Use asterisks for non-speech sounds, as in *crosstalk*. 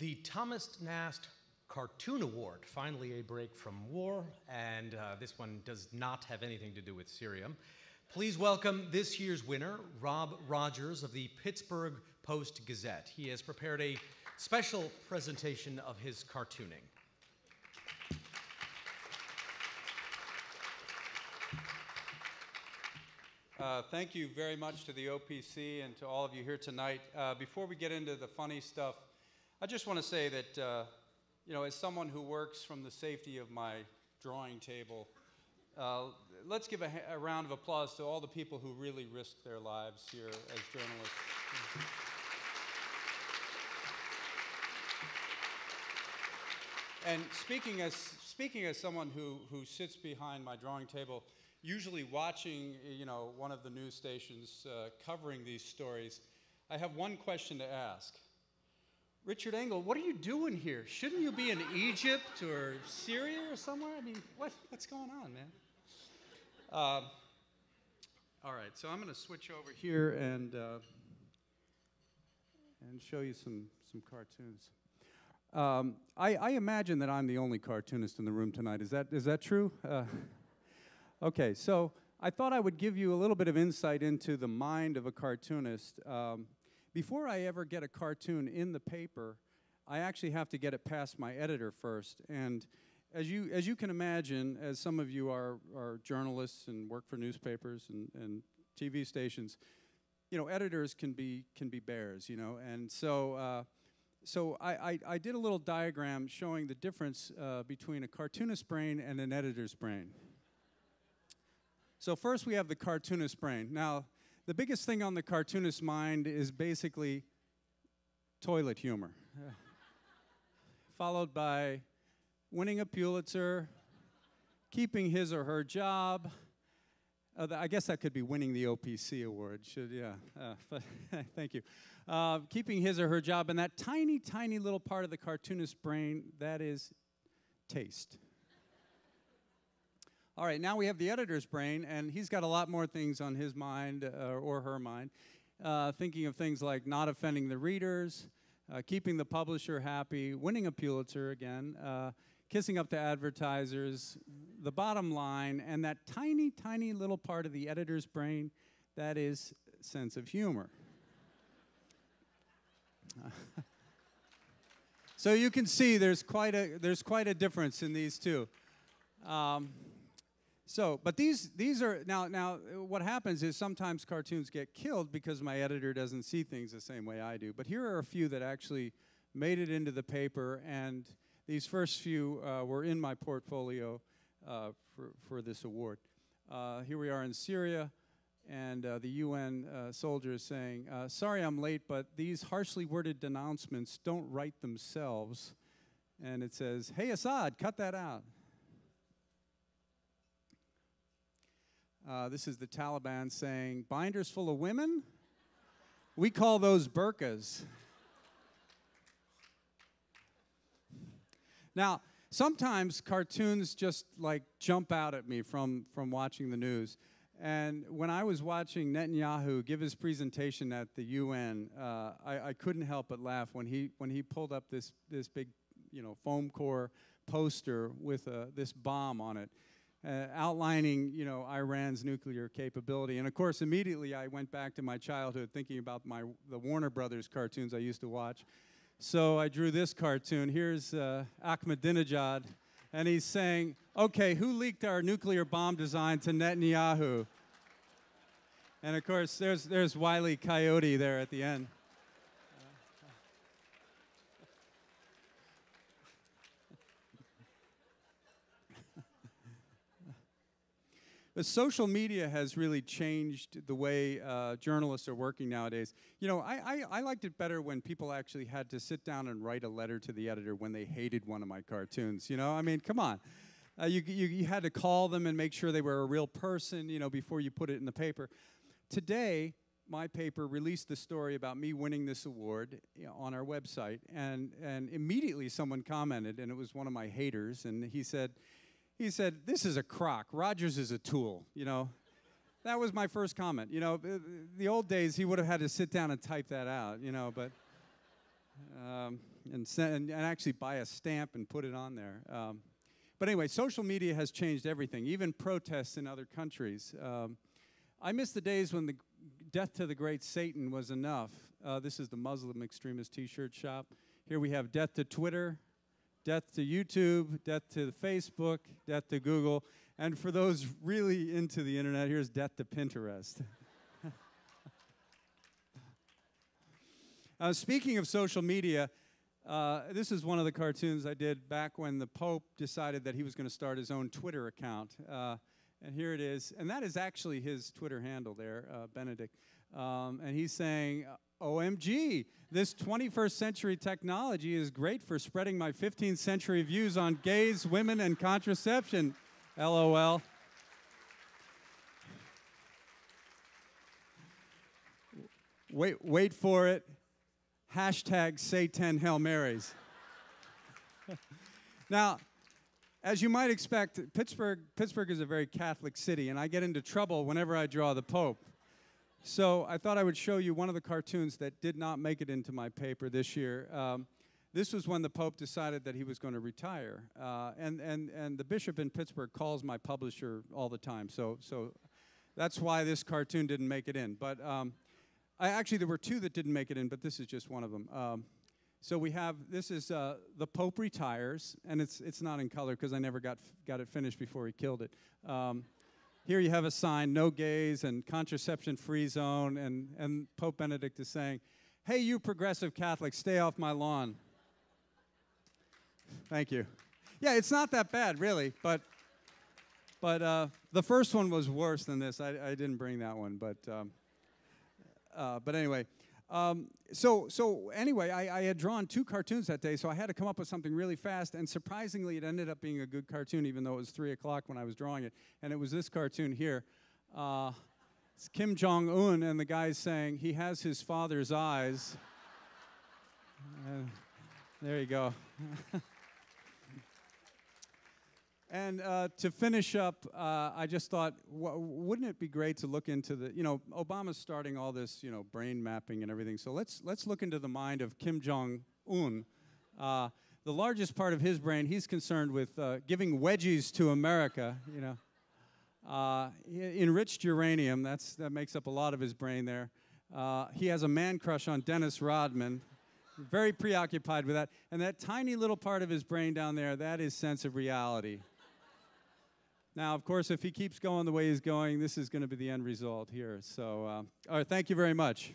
The Thomas Nast Cartoon Award, finally a break from war, and uh, this one does not have anything to do with Syria. Please welcome this year's winner, Rob Rogers of the Pittsburgh Post Gazette. He has prepared a special presentation of his cartooning. Uh, thank you very much to the OPC and to all of you here tonight. Uh, before we get into the funny stuff, I just want to say that, uh, you know, as someone who works from the safety of my drawing table, uh, let's give a, a, round of applause to all the people who really risked their lives here as journalists. And speaking as, speaking as someone who, who sits behind my drawing table, usually watching you know, one of the news stations uh, covering these stories, I have one question to ask. Richard Engel, what are you doing here? Shouldn't you be in Egypt or Syria or somewhere? I mean, what, what's going on, man? Uh, all right, so I'm going to switch over here and, uh, and show you some, some cartoons. Um, I, I, imagine that I'm the only cartoonist in the room tonight. Is that, is that true? Uh, okay, so I thought I would give you a little bit of insight into the mind of a cartoonist. Um, before I ever get a cartoon in the paper, I actually have to get it past my editor first. And as you, as you can imagine, as some of you are, are journalists and work for newspapers and, and TV stations, you know, editors can be, can be bears, you know. And so, uh, so I, I, I, did a little diagram showing the difference uh, between a cartoonist's brain and an editor's brain. So first we have the cartoonist brain. Now, the biggest thing on the cartoonist's mind is basically toilet humor, *laughs* followed by winning a Pulitzer, keeping his or her job. Uh, I guess that could be winning the OPC award. Should yeah. Uh, *laughs* thank you. Uh, keeping his or her job, and that tiny, tiny little part of the cartoonist brain that is taste. All right, now we have the editor's brain, and he's got a lot more things on his mind uh, or her mind, uh, thinking of things like not offending the readers, uh, keeping the publisher happy, winning a Pulitzer again, uh, kissing up to advertisers, the bottom line, and that tiny, tiny little part of the editor's brain that is sense of humor. *laughs* so you can see there's quite a there's quite a difference in these two. Um, so, but these these are now now what happens is sometimes cartoons get killed because my editor doesn't see things the same way I do. But here are a few that actually made it into the paper and these first few uh, were in my portfolio uh, for, for this award. Uh, here we are in Syria, and uh, the UN uh, soldier is saying, uh, Sorry I'm late, but these harshly worded denouncements don't write themselves. And it says, Hey Assad, cut that out. This is the Taliban saying, Binders full of women? We call those burqas. Now, sometimes cartoons just like jump out at me from, from watching the news. And when I was watching Netanyahu give his presentation at the UN, uh, I, I, couldn't help but laugh when he, when he pulled up this, this big you know, foam core poster with uh, this bomb on it, uh, outlining you know, Iran's nuclear capability. And of course, immediately I went back to my childhood thinking about my, the Warner Brothers cartoons I used to watch. So I drew this cartoon. Here's uh, Ahmadinejad, and he's saying, okay, who leaked our nuclear bomb design to Netanyahu? And of course, there's, there's Wiley Coyote there at the end. But social media has really changed the way uh, journalists are working nowadays. You know, I, I, I, liked it better when people actually had to sit down and write a letter to the editor when they hated one of my cartoons. You know, I mean, come on. Uh, you, you, you had to call them and make sure they were a real person, you know, before you put it in the paper. Today, my paper released the story about me winning this award you know, on our website, and, and immediately someone commented, and it was one of my haters, and he said, he said, This is a crock. Rogers is a tool, you know. That was my first comment. You know, the old days, he would have had to sit down and type that out, you know, but. Um, and, send, and actually buy a stamp and put it on there. Um, but anyway, social media has changed everything, even protests in other countries. Um, I miss the days when the death to the great Satan was enough. Uh, this is the Muslim extremist t shirt shop. Here we have death to Twitter, death to YouTube, death to Facebook, death to Google. And for those really into the internet, here's death to Pinterest. *laughs* uh, speaking of social media, uh, this is one of the cartoons I did back when the Pope decided that he was going to start his own Twitter account. Uh, and here it is. And that is actually his Twitter handle there, uh, Benedict. Um, and he's saying, OMG, this 21st century technology is great for spreading my 15th century views on gays, women, and contraception. LOL. Wait, wait for it. Hashtag say 10 Hail Marys. *laughs* now, as you might expect, Pittsburgh, Pittsburgh is a very Catholic city, and I get into trouble whenever I draw the Pope. So I thought I would show you one of the cartoons that did not make it into my paper this year. Um, this was when the Pope decided that he was going to retire. Uh, and, and, and the bishop in Pittsburgh calls my publisher all the time. So, so that's why this cartoon didn't make it in. But um, I, actually, there were two that didn't make it in, but this is just one of them. Um, so we have this is uh, the Pope retires, and it's it's not in color because I never got got it finished before he killed it. Um, here you have a sign, no gays and contraception free zone, and, and Pope Benedict is saying, hey, you progressive Catholics, stay off my lawn. Thank you. Yeah, it's not that bad, really, but, but uh, the first one was worse than this. I, I didn't bring that one, but, um, uh, but anyway. Um, so, so anyway, I, I, had drawn two cartoons that day, so I had to come up with something really fast. And surprisingly, it ended up being a good cartoon, even though it was three o'clock when I was drawing it. And it was this cartoon here. Uh, it's Kim Jong Un, and the guy's saying he has his father's eyes. *laughs* Uh, there you go. *laughs* And uh, to finish up, uh, I just thought, wouldn't it be great to look into the, you know, Obama's starting all this, you know, brain mapping and everything. So let's let's look into the mind of Kim Jong Un. Uh, the largest part of his brain, he's concerned with uh, giving wedgies to America. You know, uh, enriched uranium. That's that makes up a lot of his brain there. Uh, he has a man crush on Dennis Rodman very preoccupied with that. And that tiny little part of his brain down there, that is sense of reality. Now, of course, if he keeps going the way he's going, this is going to be the end result here. So, uh, all right, thank you very much.